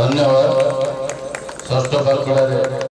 ଧନ୍ୟବାଦ ଷଷ୍ଠ ପାଖୁଡ଼ାରେ